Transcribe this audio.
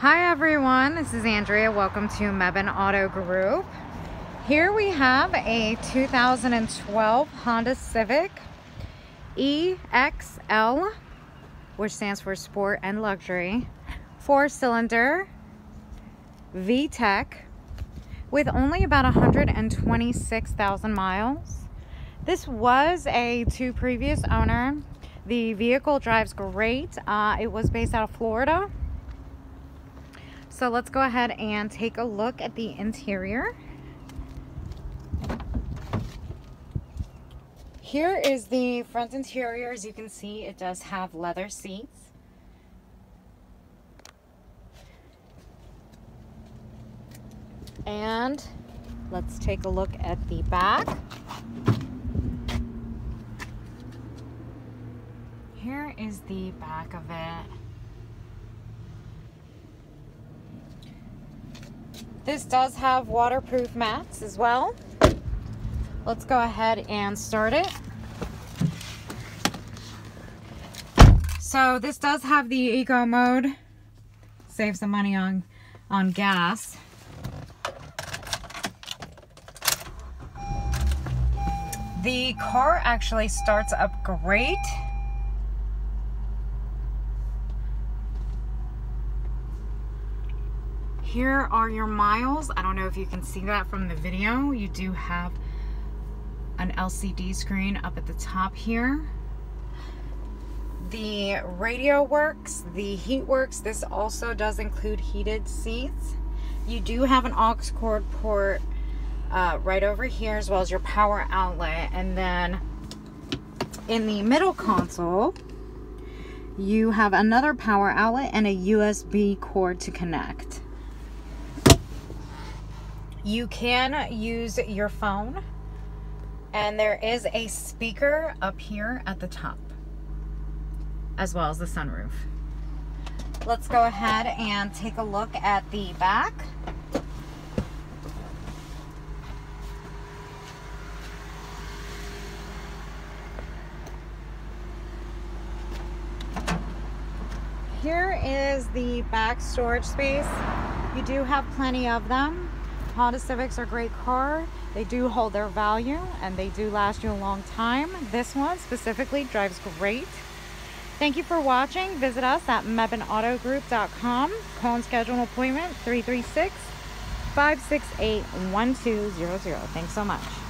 Hi everyone, this is Andrea. Welcome to Mebane Auto Group. Here we have a 2012 Honda Civic EXL, which stands for Sport and Luxury, four-cylinder VTEC with only about 126,000 miles. This was a two previous owner. The vehicle drives great. Uh, it was based out of Florida. So let's go ahead and take a look at the interior. Here is the front interior. As you can see, it does have leather seats. And let's take a look at the back. Here is the back of it. This does have waterproof mats as well. Let's go ahead and start it. So this does have the eco mode. Save some money on, on gas. The car actually starts up great. Here are your miles. I don't know if you can see that from the video. You do have an LCD screen up at the top here. The radio works, the heat works. This also does include heated seats. You do have an aux cord port uh, right over here as well as your power outlet. And then in the middle console, you have another power outlet and a USB cord to connect. You can use your phone and there is a speaker up here at the top as well as the sunroof. Let's go ahead and take a look at the back. Here is the back storage space. You do have plenty of them. Honda Civics are a great car. They do hold their value and they do last you a long time. This one specifically drives great. Thank you for watching. Visit us at mebaneautogroup.com. Call and schedule an appointment 336 568 1200. Thanks so much.